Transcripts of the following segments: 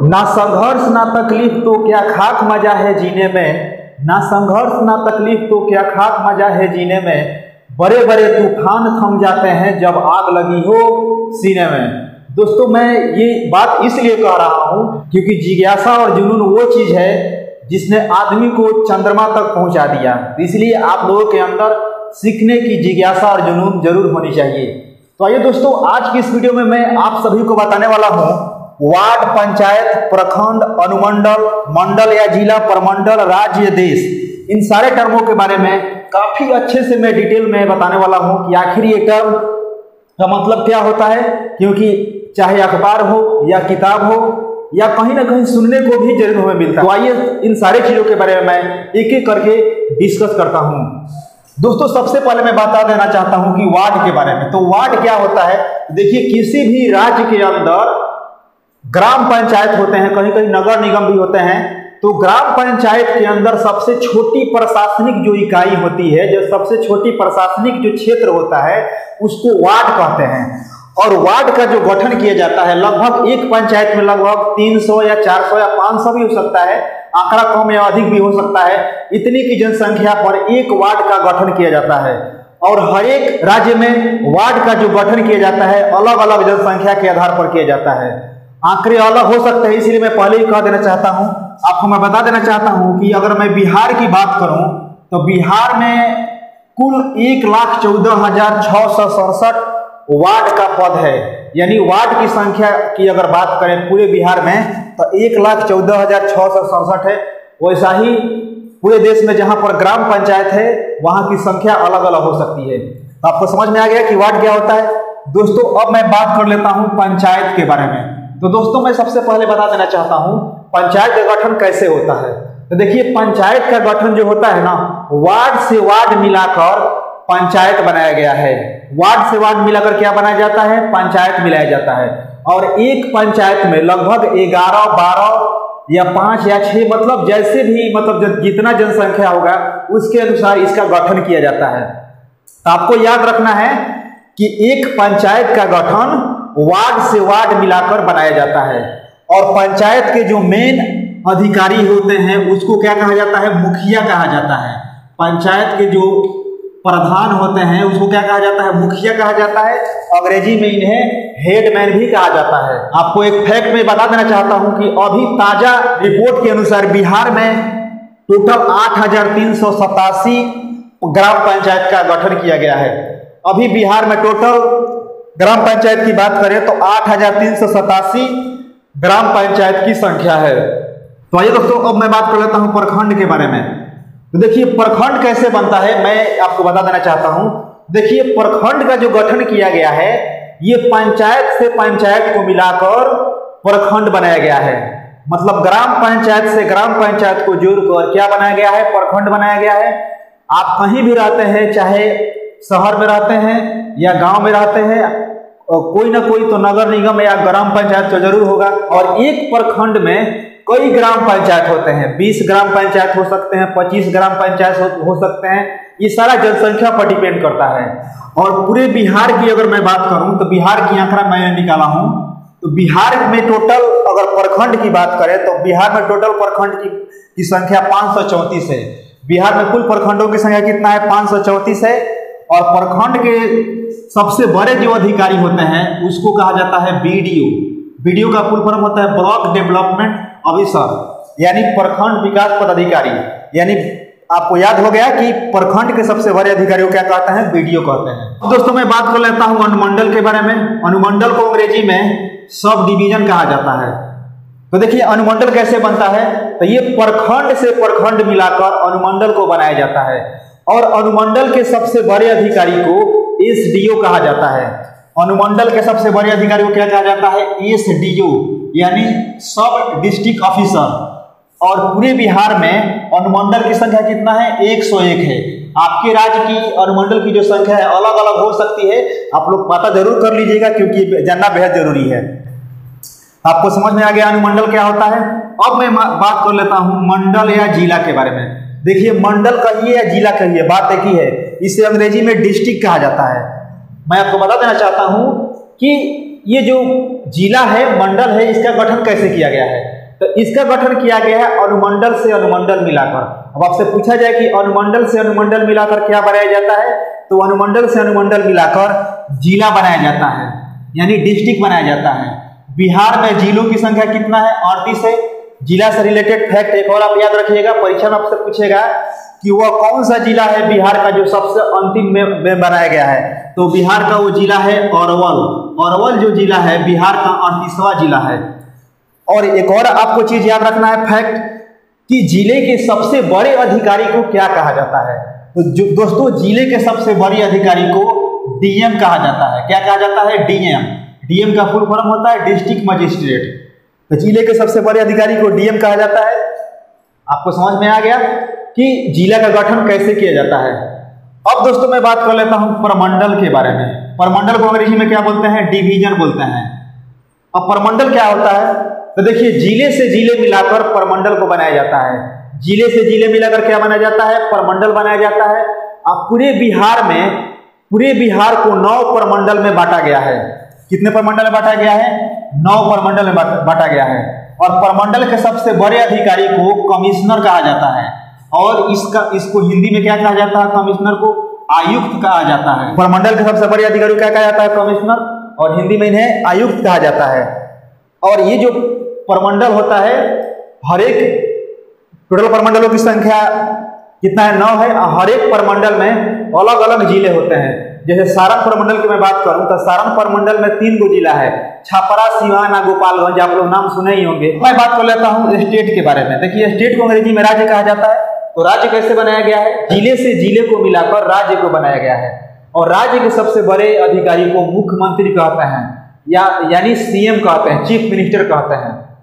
ना संघर्ष, ना तकलीफ़ तो क्या खाक मज़ा है जीने में? ना संघर्ष, ना तकलीफ़ तो क्या खाक मज़ा है जीने में? बड़े बड़े तूफ़ान थम जाते हैं जब आग लगी हो सीने में। दोस्तों, मैं ये बात इसलिए कह रहा हूँ क्योंकि जिज्ञासा और जुनून वो चीज़ है जिसने आदमी को चंद्रमा तक पहुँचा दिया। इसलिए आप लोगों के अंदर सीखने की जिज्ञासा और जुनून ज़रूर होनी चाहिए। तो आइए दोस्तों, आज की इस वीडियो में मैं आप सभी को बताने वाला हूँ वार्ड पंचायत, प्रखंड, अनुमंडल, मंडल या जिला प्रमंडल, राज्य, देश। इन सारे टर्मों के बारे में काफ़ी अच्छे से मैं डिटेल में बताने वाला हूँ कि आखिर ये टर्म का मतलब क्या होता है, क्योंकि चाहे अखबार हो या किताब हो, या कहीं ना कहीं सुनने को भी ज़रूर हमें मिलता है। तो आइए इन सारे चीज़ों के बारे में मैं एक एक करके डिस्कस करता हूँ। दोस्तों, सबसे पहले मैं बता देना चाहता हूँ कि वार्ड के बारे में। तो वार्ड क्या होता है? देखिए, किसी भी राज्य के अंदर ग्राम पंचायत होते हैं कहीं कहीं नगर निगम भी होते हैं तो ग्राम पंचायत के अंदर सबसे छोटी प्रशासनिक जो इकाई होती है जो सबसे छोटी प्रशासनिक जो क्षेत्र होता है, उसको वार्ड कहते हैं। और वार्ड का जो गठन किया जाता है, लगभग एक पंचायत में लगभग 300 या 400 या 500 भी हो सकता है, आंकड़ा कम या अधिक भी हो सकता है, इतनी की जनसंख्या पर एक वार्ड का गठन किया जाता है। और हर एक राज्य में वार्ड का जो गठन किया जाता है अलग अलग जनसंख्या के आधार पर किया जाता है। आंकड़े अलग हो सकते हैं, इसीलिए मैं पहले ही कह देना चाहता हूँ। आपको मैं बता देना चाहता हूँ कि अगर मैं बिहार की बात करूँ तो बिहार में कुल एक लाख चौदह हज़ार छह सौ सड़सठ वार्ड का पद है। यानी वार्ड की संख्या की अगर बात करें पूरे बिहार में तो एक लाख चौदह हज़ार छह सौ सड़सठ है। वैसा ही पूरे देश में जहाँ पर ग्राम पंचायत है, वहाँ की संख्या अलग अलग हो सकती है। तो आपको समझ में आ गया कि वार्ड क्या होता है? दोस्तों, अब मैं बात कर लेता हूँ पंचायत के बारे में। तो दोस्तों, मैं सबसे पहले बता देना चाहता हूँ, पंचायत का गठन कैसे होता है? तो देखिए, पंचायत का गठन जो होता है ना, वार्ड से वार्ड मिलाकर पंचायत बनाया गया है। वार्ड से वार्ड मिलाकर क्या बनाया जाता है? पंचायत मिलाया जाता है। और एक पंचायत में लगभग ग्यारह, बारह या पाँच या छह मतलब जैसे भी मतलब जितना जनसंख्या होगा, उसके अनुसार इसका गठन किया जाता है। तो आपको याद रखना है कि एक पंचायत का गठन वार्ड से वार्ड मिलाकर बनाया जाता है। और पंचायत के जो मेन अधिकारी होते हैं, उसको क्या कहा जाता है? मुखिया कहा जाता है। पंचायत के जो प्रधान होते हैं, उसको क्या कहा जाता है? मुखिया कहा जाता है। अंग्रेज़ी में इन्हें हेडमैन भी कहा जाता है। आपको एक फैक्ट में बता देना चाहता हूँ कि अभी ताज़ा रिपोर्ट के अनुसार बिहार में टोटल आठ हज़ार तीन सौ सतासी ग्राम पंचायत का गठन किया गया है। अभी बिहार में टोटल ग्राम पंचायत की बात करें तो आठ हज़ार तीन सौ सतासी ग्राम पंचायत की संख्या है। तो आइए दोस्तों, अब मैं बात कर लेता हूँ प्रखंड के बारे में। तो देखिए, प्रखंड कैसे बनता है, मैं आपको बता देना चाहता हूँ। देखिए, प्रखंड का जो गठन किया गया है, ये पंचायत से पंचायत को मिलाकर प्रखंड बनाया गया है। मतलब ग्राम पंचायत से ग्राम पंचायत को जोड़कर क्या बनाया गया है? प्रखंड बनाया गया है। आप कहीं भी रहते हैं, चाहे शहर में रहते हैं या गाँव में रहते हैं और कोई ना कोई तो नगर निगम या ग्राम पंचायत तो ज़रूर होगा। और एक प्रखंड में कई ग्राम पंचायत होते हैं। 20 ग्राम पंचायत हो सकते हैं 25 ग्राम पंचायत हो, सकते हैं। ये सारा जनसंख्या पर डिपेंड करता है। और पूरे बिहार की अगर मैं बात करूँ तो बिहार की आंकड़ा मैं निकाला हूँ। तो बिहार में टोटल अगर प्रखंड की बात करें तो बिहार में टोटल प्रखंड की, की संख्या पाँच है। बिहार में कुल प्रखंडों की संख्या कितना है? पाँच है। और प्रखंड के सबसे बड़े जो अधिकारी होते हैं, उसको कहा जाता है बीडीओ। बीडीओ का फुल फॉर्म होता है ब्लॉक डेवलपमेंट ऑफिसर, यानी प्रखंड विकास पदाधिकारी। यानी आपको याद हो गया कि प्रखंड के सबसे बड़े अधिकारी क्या कहते हैं? बीडीओ कहते हैं। दोस्तों, मैं बात कर लेता हूँ अनुमंडल के बारे में। अनुमंडल को अंग्रेज़ी में सब डिवीज़न कहा जाता है। तो देखिए, अनुमंडल कैसे बनता है? तो ये प्रखंड से प्रखंड मिलाकर अनुमंडल को बनाया जाता है। और अनुमंडल के सबसे बड़े अधिकारी को एसडीओ कहा जाता है। अनुमंडल के सबसे बड़े अधिकारी को क्या कहा जाता है? एसडीओ यानी सब डिस्ट्रिक्ट ऑफिसर और पूरे बिहार में अनुमंडल की संख्या कितना है? 101 है। आपके राज्य की अनुमंडल की जो संख्या है अलग अलग हो सकती है। आप लोग पता ज़रूर कर लीजिएगा, क्योंकि जानना बेहद ज़रूरी है। आपको समझ में आ गया अनुमंडल क्या होता है? अब मैं, बात कर लेता हूँ मंडल या जिला के बारे में। देखिए, मंडल कहिए या जिला कहिए, बात एक ही है। इसे अंग्रेज़ी में डिस्ट्रिक्ट कहा जाता है। मैं आपको बता देना चाहता हूँ कि ये जो जिला है, मंडल है, इसका गठन कैसे किया गया है? तो इसका गठन किया गया है अनुमंडल से अनुमंडल मिलाकर। अब आपसे पूछा जाए कि अनुमंडल से अनुमंडल मिलाकर क्या बनाया जाता है? तो अनुमंडल से अनुमंडल मिलाकर जिला बनाया जाता है, यानी डिस्ट्रिक्ट बनाया जाता है। बिहार में जिलों की संख्या कितना है? अड़तीस है। जिला से रिलेटेड फैक्ट एक और आप याद रखिएगा, परीक्षा में आपसे पूछेगा कि वह कौन सा जिला है बिहार का जो सबसे अंतिम में, में बनाया गया है? तो बिहार का वो जिला है अरवल अरवल जो जिला है बिहार का अड़तीसवा जिला है। और एक और आपको चीज़ याद रखना है फैक्ट कि ज़िले के सबसे बड़े अधिकारी को क्या कहा जाता है? तो जो दोस्तों ज़िले के सबसे बड़े अधिकारी को डीएम कहा जाता है। क्या कहा जाता है? डीएम। डीएम का फुल फॉर्म होता है डिस्ट्रिक्ट मजिस्ट्रेट। तो ज़िले के सबसे बड़े अधिकारी को डीएम कहा जाता है। आपको समझ में आ गया? कि जिला का गठन कैसे किया जाता है। अब दोस्तों मैं बात कर लेता हूँ प्रमंडल के बारे में। प्रमंडल को अंग्रेज़ी में क्या बोलते हैं? डिवीज़न बोलते हैं। अब प्रमंडल क्या होता है? तो देखिए, ज़िले से ज़िले मिलाकर प्रमंडल को बनाया जाता है। ज़िले से ज़िले मिलाकर क्या बनाया जाता है? प्रमंडल बनाया जाता है। अब पूरे बिहार में, पूरे बिहार को नौ प्रमंडल में बांटा गया है। कितने प्रमंडल में बांटा गया है? नौ प्रमंडल में बांटा गया है। और प्रमंडल के सबसे बड़े अधिकारी को कमिश्नर कहा जाता है। और इसका, इसको हिंदी में क्या कहा जाता है कमिश्नर को आयुक्त कहा जाता है। प्रमंडल के सबसे बड़े अधिकारी क्या कहा जाता है कमिश्नर और हिंदी में इन्हें आयुक्त कहा जाता है। और ये जो प्रमंडल होता है, हर एक टोटल प्रमंडलों की संख्या कितना है? नौ है। हर एक प्रमंडल में अलग अलग ज़िले होते हैं। जैसे सारण प्रमंडल की मैं बात करूँ तो सारण प्रमंडल में तीन गो जिला है। छापरा, सिवान गोपालगंज, आप लोग नाम सुने ही होंगे। मैं बात कर लेता हूँ स्टेट के बारे में। देखिए स्टेट को अंग्रेज़ी में राज्य कहा जाता है। तो राज्य कैसे बनाया गया है? ज़िले से ज़िले को मिलाकर राज्य को बनाया गया है। और राज्य के सबसे बड़े अधिकारी को मुख्यमंत्री कहते हैं, या, यानी सीएम कहते हैं, चीफ मिनिस्टर कहते हैं।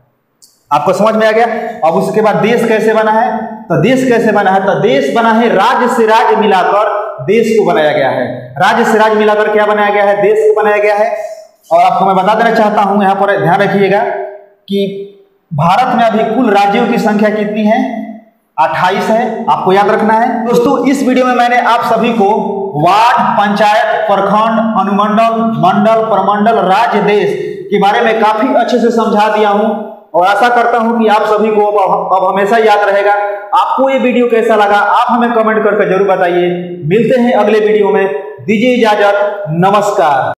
आपको समझ में आ गया? अब उसके बाद देश कैसे बना है? तो देश कैसे बना है? तो देश बना है राज्य से राज्य मिलाकर देश को बनाया गया है। राज्य से राज्य मिलाकर क्या बनाया गया है? देश को बनाया गया है। और आपको मैं बता देना चाहता हूँ, यहाँ पर ध्यान रखिएगा कि भारत में अभी कुल राज्यों की संख्या कितनी है? 28 है आपको याद रखना है। दोस्तों इस वीडियो में मैंने आप सभी को वार्ड पंचायत प्रखंड अनुमंडल मंडल प्रमंडल राज्य देश के बारे में काफ़ी अच्छे से समझा दिया हूँ। और आशा करता हूँ कि आप सभी को अब, अब हमेशा याद रहेगा। आपको ये वीडियो कैसा लगा आप हमें कमेंट करके ज़रूर बताइए। मिलते हैं अगले वीडियो में। दीजिए इजाज़त। नमस्कार।